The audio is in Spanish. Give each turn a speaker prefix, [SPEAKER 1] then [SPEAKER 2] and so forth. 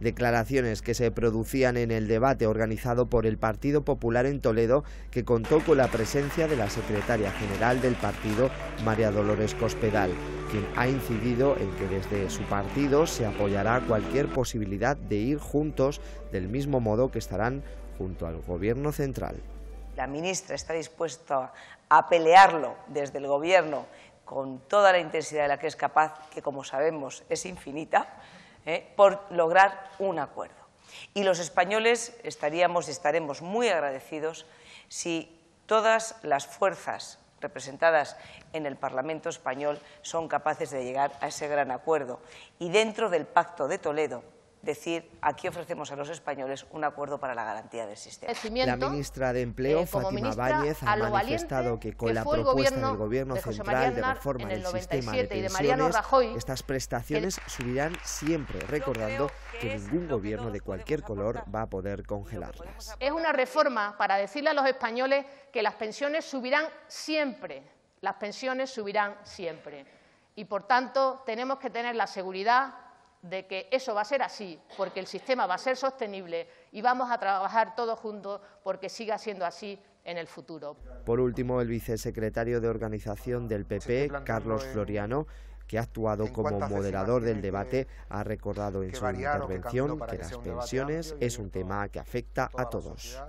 [SPEAKER 1] Declaraciones que se producían en el debate organizado por el Partido Popular en Toledo, que contó con la presencia de la secretaria general del partido, María Dolores Cospedal, quien ha incidido en que desde su partido se apoyará cualquier posibilidad de ir juntos del mismo modo que estarán junto al Gobierno central.
[SPEAKER 2] La ministra está dispuesta a pelearlo desde el Gobierno con toda la intensidad de la que es capaz, que como sabemos es infinita, ¿eh? por lograr un acuerdo. Y los españoles estaríamos y estaremos muy agradecidos si todas las fuerzas representadas en el Parlamento español son capaces de llegar a ese gran acuerdo. Y dentro del Pacto de Toledo, decir aquí ofrecemos a los españoles un acuerdo para la garantía del sistema.
[SPEAKER 1] La ministra de Empleo, eh, Fátima Báñez, ha manifestado que con la propuesta del Gobierno central de reforma del sistema de pensiones, estas prestaciones subirán siempre, recordando que ningún gobierno de cualquier color va a poder congelarlas.
[SPEAKER 3] Es una reforma para decirle a los españoles que las pensiones subirán siempre, las pensiones subirán siempre. Y, por tanto, tenemos que tener la seguridad de que eso va a ser así, porque el sistema va a ser sostenible y vamos a trabajar todos juntos porque siga siendo así en el futuro.
[SPEAKER 1] Por último, el vicesecretario de Organización del PP, Carlos Floriano, que ha actuado como moderador del debate, ha recordado en su intervención que las pensiones es un tema que afecta a todos.